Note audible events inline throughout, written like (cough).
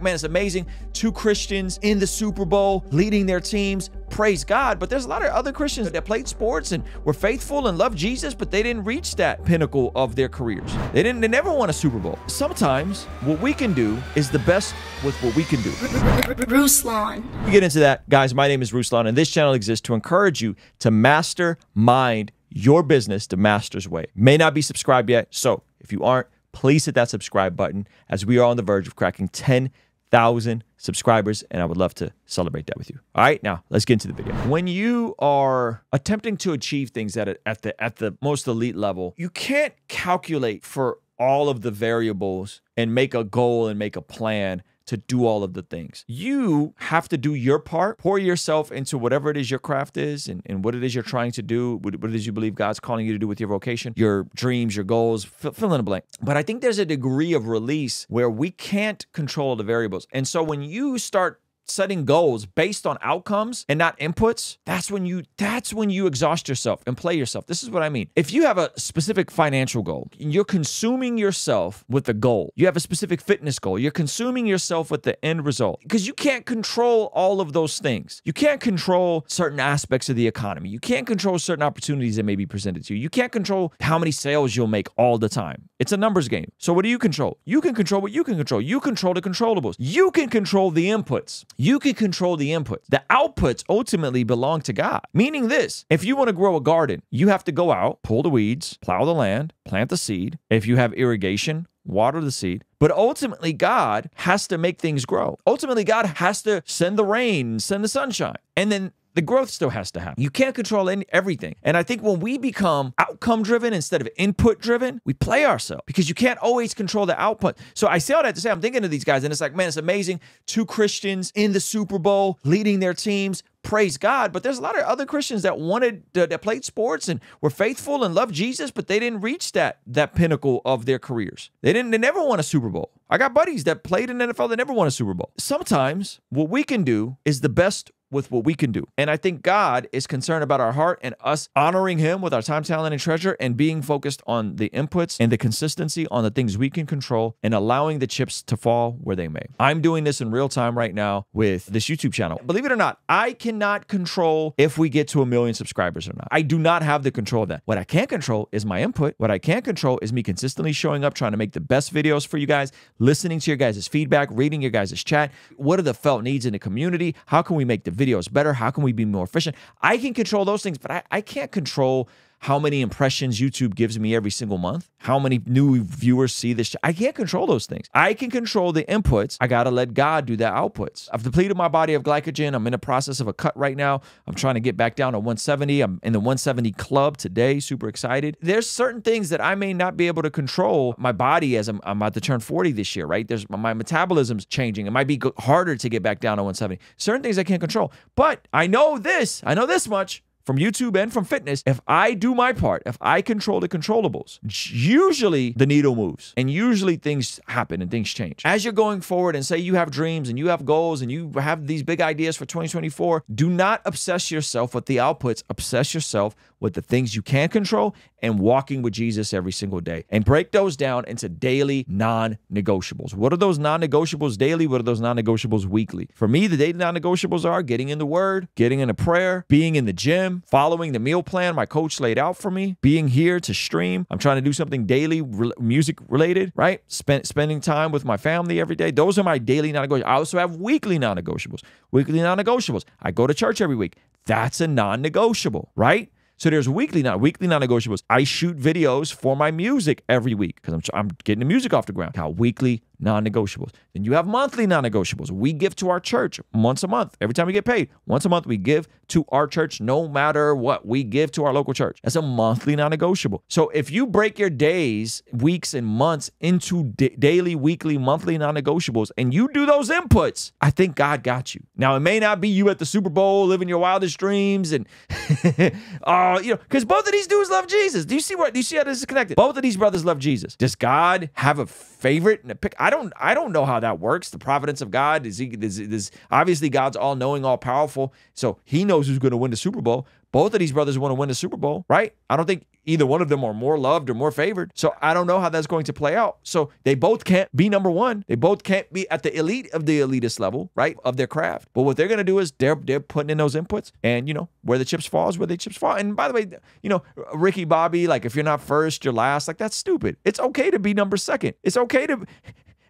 Man, it's amazing. Two Christians in the Super Bowl leading their teams. Praise God. But there's a lot of other Christians that played sports and were faithful and loved Jesus, but they didn't reach that pinnacle of their careers. They didn't they never won a Super Bowl. Sometimes what we can do is the best with what we can do. Ruslan. We get into that. Guys, my name is Ruslan, and this channel exists to encourage you to master mind your business the master's way. May not be subscribed yet, so if you aren't, please hit that subscribe button as we are on the verge of cracking 10,000 subscribers, and I would love to celebrate that with you. All right, now let's get into the video. When you are attempting to achieve things at, a, at the at the most elite level, you can't calculate for all of the variables and make a goal and make a plan to do all of the things. You have to do your part, pour yourself into whatever it is your craft is and, and what it is you're trying to do, what, what it is you believe God's calling you to do with your vocation, your dreams, your goals, fill, fill in the blank. But I think there's a degree of release where we can't control the variables. And so when you start setting goals based on outcomes and not inputs that's when you that's when you exhaust yourself and play yourself. This is what i mean. If you have a specific financial goal you're consuming yourself with the goal. You have a specific fitness goal. You're consuming yourself with the end result. Because you can't control all of those things. You can't control certain aspects of the economy. You can't control certain opportunities that may be presented to you. You can't control how many sales you'll make all the time. It's a numbers game. So what do you control? You can control what you can control. You control the controllables. You can control the inputs you can control the inputs. The outputs ultimately belong to God. Meaning this if you want to grow a garden, you have to go out, pull the weeds, plow the land, plant the seed. If you have irrigation, water the seed. But ultimately, God has to make things grow. Ultimately, God has to send the rain, send the sunshine. And then the growth still has to happen. You can't control any, everything. And I think when we become outcome driven instead of input driven, we play ourselves because you can't always control the output. So I say all that to say, I'm thinking of these guys, and it's like, man, it's amazing. Two Christians in the Super Bowl leading their teams. Praise God. But there's a lot of other Christians that wanted to, that played sports and were faithful and loved Jesus, but they didn't reach that that pinnacle of their careers. They didn't. They never won a Super Bowl. I got buddies that played in the NFL that never won a Super Bowl. Sometimes what we can do is the best with what we can do. And I think God is concerned about our heart and us honoring Him with our time, talent, and treasure and being focused on the inputs and the consistency on the things we can control and allowing the chips to fall where they may. I'm doing this in real time right now with this YouTube channel. Believe it or not, I cannot control if we get to a million subscribers or not. I do not have the control of that. What I can control is my input. What I can control is me consistently showing up, trying to make the best videos for you guys, listening to your guys' feedback, reading your guys' chat. What are the felt needs in the community? How can we make the videos better? How can we be more efficient? I can control those things, but I, I can't control how many impressions YouTube gives me every single month, how many new viewers see this. I can't control those things. I can control the inputs. I got to let God do the outputs. I've depleted my body of glycogen. I'm in the process of a cut right now. I'm trying to get back down to 170. I'm in the 170 club today. Super excited. There's certain things that I may not be able to control my body as I'm, I'm about to turn 40 this year, right? There's my metabolism's changing. It might be harder to get back down to 170. Certain things I can't control. But I know this. I know this much from YouTube and from fitness, if I do my part, if I control the controllables, usually the needle moves and usually things happen and things change. As you're going forward and say you have dreams and you have goals and you have these big ideas for 2024, do not obsess yourself with the outputs. Obsess yourself with the things you can control and walking with Jesus every single day and break those down into daily non negotiables. What are those non negotiables daily? What are those non negotiables weekly? For me, the daily non negotiables are getting in the word, getting in a prayer, being in the gym, following the meal plan my coach laid out for me, being here to stream. I'm trying to do something daily, re- music related, right? Spend, spending time with my family every day. Those are my daily non negotiables. I also have weekly non negotiables. Weekly non negotiables. I go to church every week. That's a non negotiable, right? So there's weekly not weekly non-negotiables. I shoot videos for my music every week because I'm, I'm getting the music off the ground. How weekly non-negotiables. Then you have monthly non-negotiables. We give to our church once a month. Every time we get paid, once a month we give to our church no matter what. We give to our local church. That's a monthly non-negotiable. So if you break your days, weeks and months into daily, weekly, monthly non-negotiables and you do those inputs, I think God got you. Now it may not be you at the Super Bowl living your wildest dreams and (laughs) uh, you know, because both of these dudes love Jesus. Do you see what do you see how this is connected? Both of these brothers love Jesus. Does God have a favorite and a pick? I don't I don't know how that works. The providence of God is he is, is obviously God's all knowing, all powerful, so He knows who's going to win the Super Bowl. both of these brothers want to win the Super Bowl, right? I don't think either one of them are more loved or more favored. So I don't know how that's going to play out. So they both can't be number one. They both can't be at the elite of the elitist level, right? Of their craft. But what they're gonna do is they're they're putting in those inputs and you know, where the chips fall is where the chips fall. And by the way, you know, Ricky Bobby, like if you're not first, you're last, like that's stupid. It's okay to be number second. It's okay to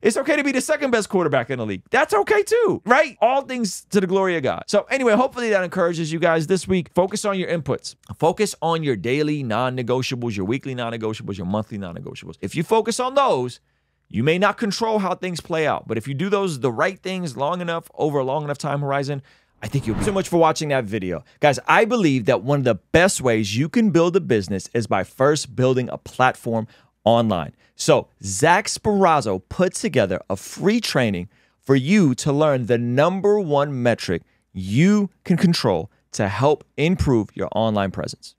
it's okay to be the second best quarterback in the league. That's okay too, right? All things to the glory of God. So, anyway, hopefully that encourages you guys this week. Focus on your inputs, focus on your daily non negotiables, your weekly non negotiables, your monthly non negotiables. If you focus on those, you may not control how things play out, but if you do those the right things long enough over a long enough time horizon, I think you'll be so much for watching that video. Guys, I believe that one of the best ways you can build a business is by first building a platform online. So, Zach Sparazzo put together a free training for you to learn the number one metric you can control to help improve your online presence.